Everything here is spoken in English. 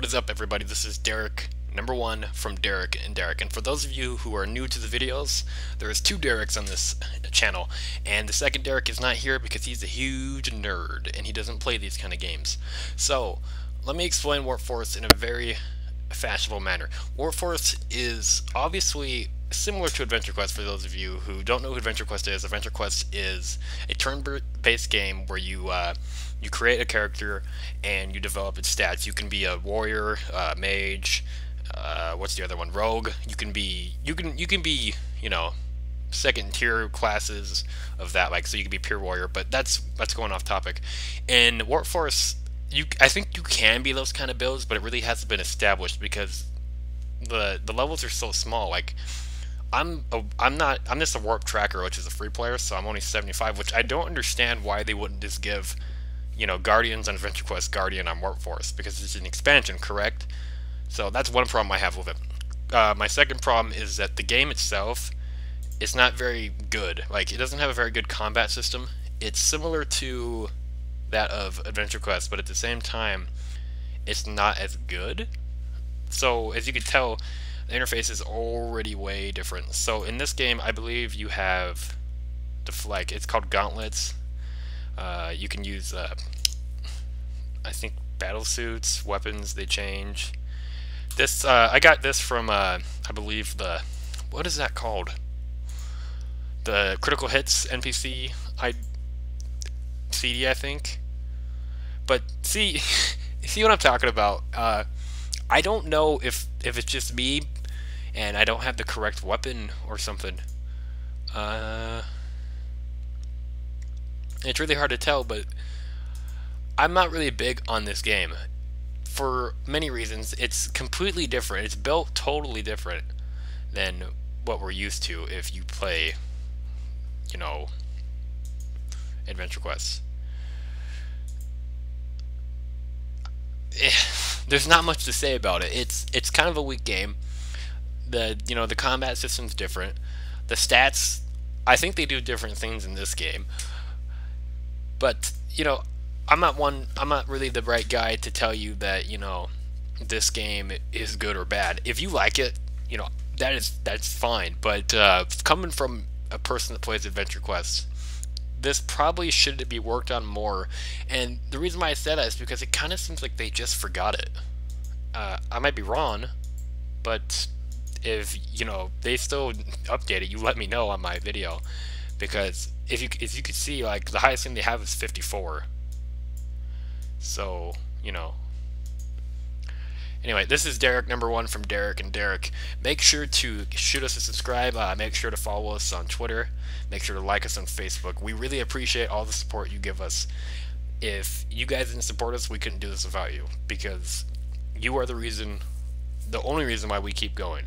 What is up everybody, this is Derek, number one from Derek and Derek. And for those of you who are new to the videos, there is two Dereks on this channel. And the second Derek is not here because he's a huge nerd and he doesn't play these kind of games. So, let me explain Warp Force in a very fashionable manner. Warp Force is obviously similar to Adventure Quest for those of you who don't know who Adventure Quest is. Adventure Quest is a turn-based game where you uh, you create a character and you develop its stats. You can be a warrior, uh, mage, uh, what's the other one? Rogue. You can be you can you can be you know second tier classes of that like so you can be pure warrior but that's that's going off topic in warp force you i think you can be those kind of builds but it really hasn't been established because the the levels are so small like I'm a, I'm not I'm just a warp tracker, which is a free player, so I'm only 75, which I don't understand why they wouldn't just give, you know, Guardians on Adventure Quest Guardian on Warp Force because it's an expansion, correct? So that's one problem I have with it. Uh, my second problem is that the game itself is not very good. Like it doesn't have a very good combat system. It's similar to that of Adventure Quest, but at the same time, it's not as good. So as you can tell the interface is already way different. So in this game, I believe you have the like it's called gauntlets. Uh, you can use, uh, I think, battle suits, weapons. They change. This uh, I got this from uh, I believe the what is that called? The critical hits NPC I CD I think. But see, see what I'm talking about. Uh, I don't know if if it's just me and I don't have the correct weapon or something. Uh, it's really hard to tell, but I'm not really big on this game. For many reasons, it's completely different. It's built totally different than what we're used to if you play, you know, Adventure Quest. Eh, there's not much to say about it. It's it's kind of a weak game the you know the combat system's different. The stats, I think they do different things in this game. But you know, I'm not one. I'm not really the right guy to tell you that you know this game is good or bad. If you like it, you know that is that's fine. But uh, coming from a person that plays Adventure Quest, this probably should be worked on more. And the reason why I said that is because it kind of seems like they just forgot it. Uh, I might be wrong, but if you know they still update it, you let me know on my video because if you if you could see like the highest thing they have is 54. So you know. Anyway, this is Derek number one from Derek and Derek. Make sure to shoot us a subscribe. Uh, make sure to follow us on Twitter. Make sure to like us on Facebook. We really appreciate all the support you give us. If you guys didn't support us, we couldn't do this without you because you are the reason, the only reason why we keep going.